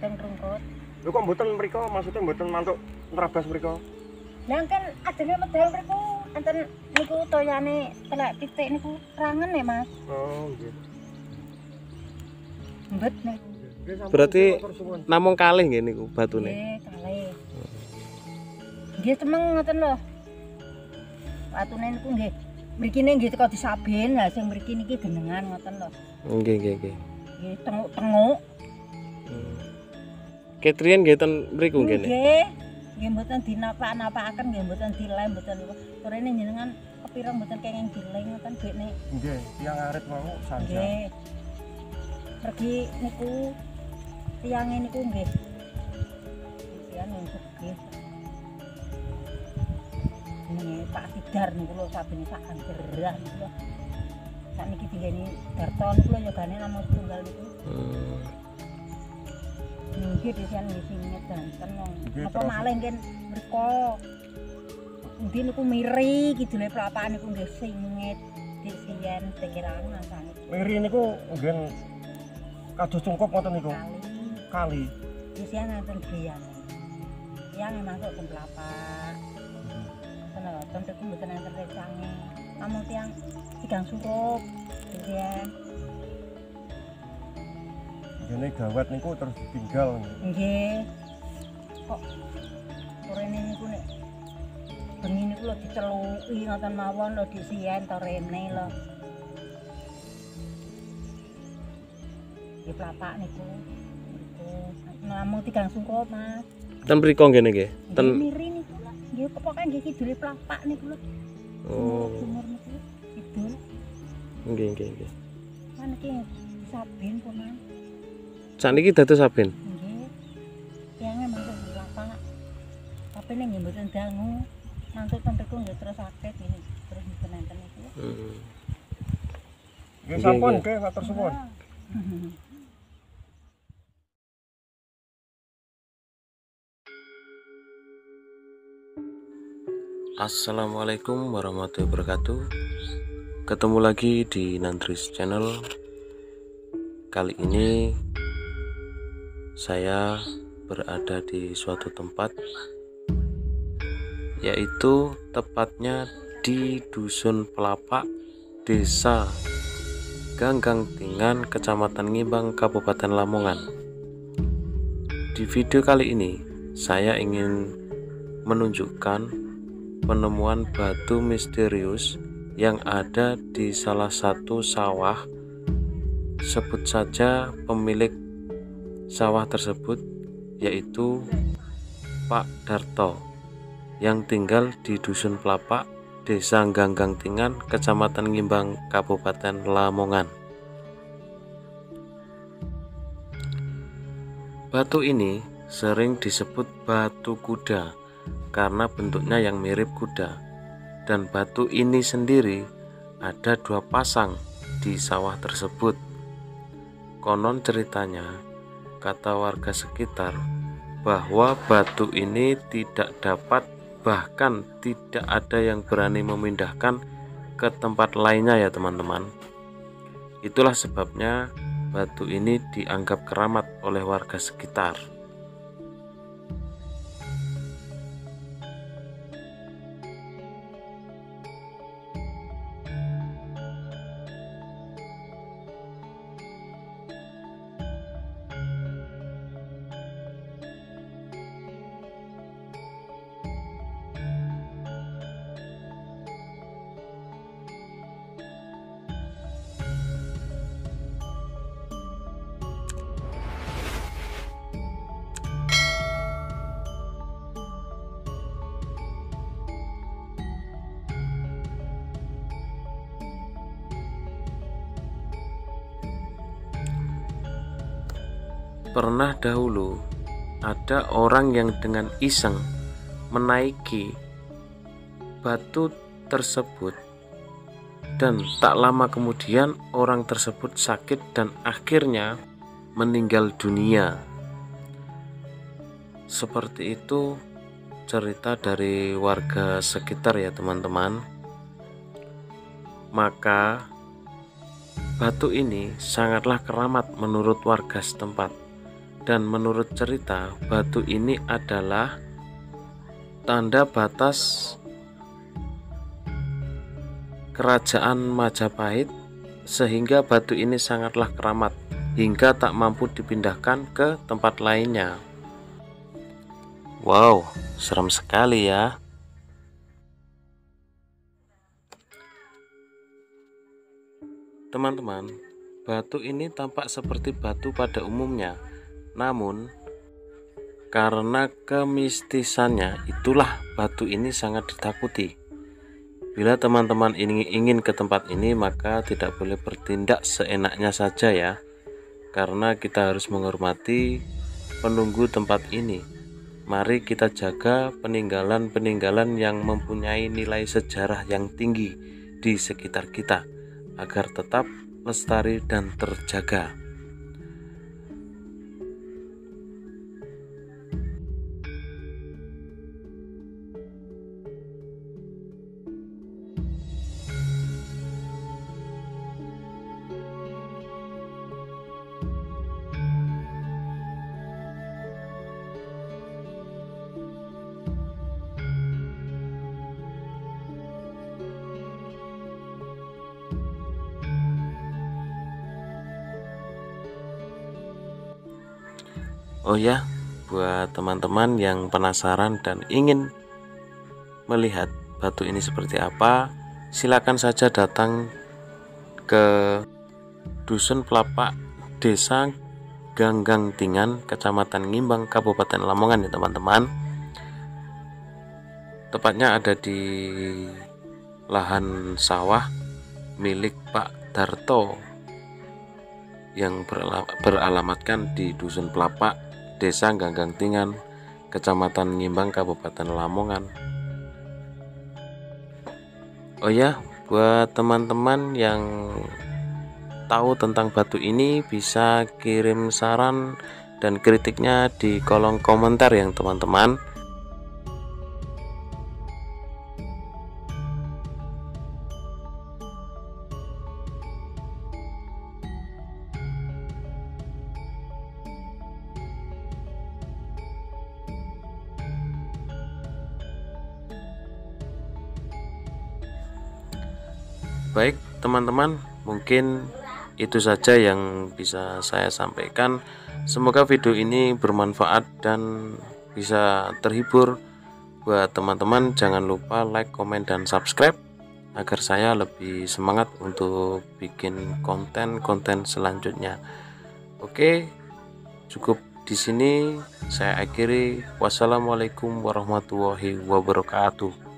Lho kok mboten mriko maksudnya mboten mantuk nerabas mriko? Lah kan ajenge medal mriku enten niku toyane telek titik niku rangen ya Mas. Oh, nggih. Mbet sampun, Berarti- namung kalih nggih niku batune Nggih, kalih. Nggih temeng ngoten lho. Watune niku nggih mrikine nggih teko disaben, lah sing mriki niki genengan ngoten lho. nggih nggih nggih Nggih tenguk-tenguk. Ketrian nggih ten mriku nggih Nggih. Nggih mboten dinapa-napakaken, nggih mboten dilem, mboten korene jenengan kepireng mboten kenging dilem ngoten bekne. Nggih, tiyang arit mau sanja. Nggih. Pergi niku tiange niku nggih. Tiang yang sugih. Ini Pak Tidar niku lho sabene sak gerah niku lho. Sakniki digeni Darto niku lho yogane namung tunggal niku. Hmm. ngisi disian ngisi ngedanten wong apa maling kan mereka? Mungkin niku miri gitu lah niku nggih singet disian pikiran masa ini miri niku aku mungkin kado cungkup waktu ini kali. Kali. Disian nonton biang yang masuk ke pelapa kenal hmm. contoh aku bukan yang terkecangnya namun tiang tiang cungkup disian Dene gawat niku terus ditinggal. Nggih. Kok korene niku nek bengi niku lho diceluki ngoten mawon lho disien to rene lho. Di pelapak niku. Niku namung tigang sungkup, Mas. ten mriku nggih nggih ten miri niku lho. Nggih pokoke nggih kidule pelapak niku lho. oh Sumur niku kidul. nggih nggih nggih Kan iki sabin kok, Mas. sakniki dados saben Nggih. Tiange di lapak. Tapi ning nggih mboten dangu. Mantuk tempeku nggih terus sakit nggih. Terus mboten niku. Hmm. Nggih sampun, nggih. nggih matur suwun. Assalamualaikum warahmatullahi wabarakatuh Ketemu lagi di Nantris Channel Kali ini Saya berada di suatu tempat Yaitu tepatnya di Dusun Pelapak Desa Ganggang Tingan Kecamatan Ngimbang Kabupaten Lamongan Di video kali ini Saya ingin menunjukkan penemuan batu misterius yang ada di salah satu sawah. Sebut saja pemilik sawah tersebut, yaitu Pak Darto, yang tinggal di Dusun Pelapak, Desa Ganggang Tingan, Kecamatan Ngimbang, Kabupaten Lamongan. Batu ini sering disebut batu kuda karena bentuknya yang mirip kuda. Dan batu ini sendiri ada dua pasang di sawah tersebut. Konon ceritanya, kata warga sekitar, bahwa batu ini tidak dapat bahkan tidak ada yang berani memindahkan ke tempat lainnya ya teman-teman. Itulah sebabnya batu ini dianggap keramat oleh warga sekitar. Pernah dahulu ada orang yang dengan iseng menaiki batu tersebut dan tak lama kemudian orang tersebut sakit dan akhirnya meninggal dunia. Seperti itu cerita dari warga sekitar ya teman-teman. Maka batu ini sangatlah keramat menurut warga setempat Dan menurut cerita, batu ini adalah tanda batas kerajaan Majapahit sehingga batu ini sangatlah keramat hingga tak mampu dipindahkan ke tempat lainnya. Wow, serem sekali ya. Teman-teman, batu ini tampak seperti batu pada umumnya. Namun, karena kemistisannya, itulah batu ini sangat ditakuti. Bila teman-teman ingin ingin ke tempat ini, maka tidak boleh bertindak seenaknya saja ya. Karena kita harus menghormati penunggu tempat ini. Mari kita jaga peninggalan-peninggalan yang mempunyai nilai sejarah yang tinggi di sekitar kita agar tetap lestari dan terjaga. Oh ya, buat teman-teman yang penasaran dan ingin melihat batu ini seperti apa, silakan saja datang ke Dusun Pelapak, Desa Ganggang Tingan, Kecamatan Ngimbang, Kabupaten Lamongan ya teman-teman. Tepatnya ada di lahan sawah milik Pak Darto yang berala- beralamatkan di Dusun Pelapak, Desa Ganggang Tingan, Kecamatan Ngimbang, Kabupaten Lamongan. Oh ya, buat teman-teman yang tahu tentang batu ini bisa kirim saran dan kritiknya di kolom komentar yang teman-teman. Baik, teman-teman, mungkin itu saja yang bisa saya sampaikan. Semoga video ini bermanfaat dan bisa terhibur. Buat teman-teman, jangan lupa like, komen, dan subscribe agar saya lebih semangat untuk bikin konten-konten selanjutnya. Oke, cukup di sini saya akhiri. Wassalamualaikum warahmatullahi wabarakatuh.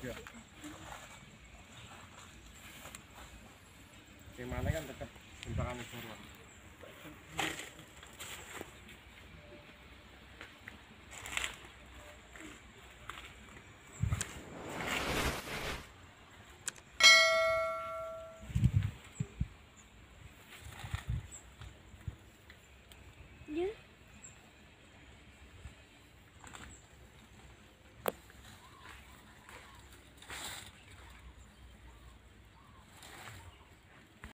juga Gimana kan tetap bentangan suruh